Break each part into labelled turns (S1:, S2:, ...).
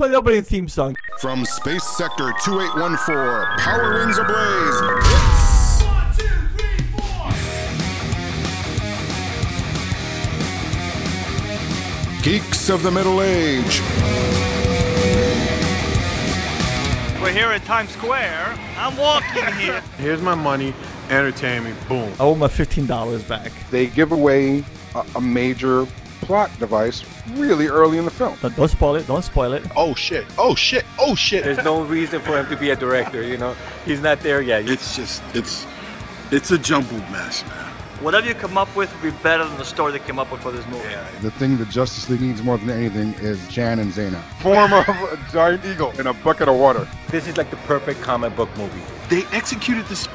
S1: play the opening theme song.
S2: From Space Sector 2814, Power Rings Ablaze. It's
S3: One, two, three, four.
S2: Geeks of the Middle Age.
S4: We're here at Times Square. I'm walking here.
S5: Here's my money. Entertain me. Boom.
S1: I want my $15 back.
S6: They give away a, a major plot device really early in the film.
S1: Don't, don't spoil it. Don't spoil it.
S5: Oh shit. Oh shit. Oh shit.
S7: There's no reason for him to be a director, you know. He's not there yet.
S8: It's just it's it's a jumbled mess, man.
S4: Whatever you come up with will be better than the story they came up with for this movie.
S2: The thing that Justice League needs more than anything is Zan and Jayna.
S6: Form of a giant eagle in a bucket of water.
S7: This is like the perfect comic book movie.
S8: They executed this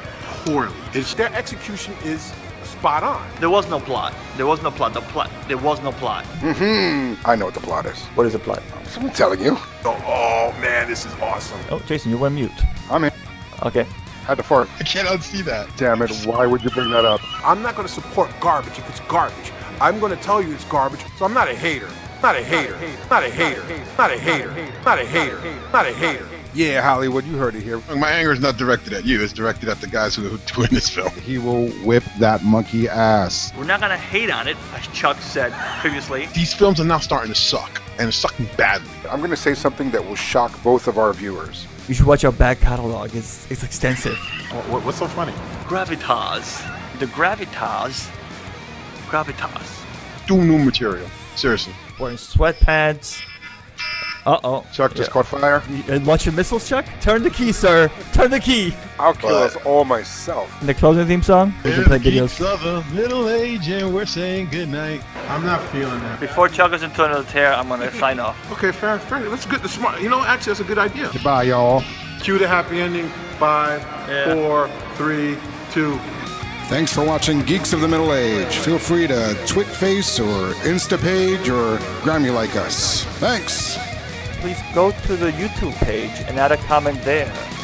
S8: poorly. It's
S5: Their execution is spot on.
S4: There was no plot. There was no plot. The plot. There was no plot.
S6: Mm-hmm. I know what the plot is.
S7: What is the plot?
S6: I'm telling you.
S5: Oh, oh, man, this is awesome.
S1: Oh, Jason, you were on mute.
S6: I'm in.
S1: Okay.
S6: Had to fart.
S8: I can't unsee that.
S6: Damn it, why would you bring that up?
S5: I'm not going to support garbage if it's garbage. I'm going to tell you it's garbage, so I'm not a hater. not a hater. Not a hater. Not a hater. Not a hater. Not a hater. Not a hater.
S6: Yeah, Hollywood, you heard it here.
S8: My anger is not directed at you. It's directed at the guys who who doing this film.
S2: He will whip that monkey ass.
S4: We're not gonna hate on it, as Chuck said previously.
S8: These films are now starting to suck, and it's sucking badly.
S6: I'm going to say something that will shock both of our viewers.
S1: You should watch our back catalog. It's it's extensive.
S5: What, what's so funny?
S4: Gravitas. The gravitas. Gravitas.
S8: Do new material. Seriously.
S1: Wearing sweatpants. Uh oh.
S6: Chuck just caught fire.
S1: And launching missiles, Chuck? Turn the key, sir. Turn the key.
S6: I'll kill
S8: But-
S6: us all myself.
S1: And the closing theme song? We can play videos.
S8: of the middle age, and we're saying goodnight.
S5: I'm not feeling that.
S4: Before Chuck goes into another tear, I'm gonna sign off.
S5: Okay, fair, fair. That's good. That's smart. You know, actually, that's a good idea.
S2: Goodbye, y'all.
S5: Cue the happy ending. Five,
S4: Yeah.
S5: four, three, two.
S2: Thanks for watching Geeks of the Middle Age. Feel free to twit face or Instapage or Grammy like us. Thanks.
S1: Please go to the YouTube page and add a comment there.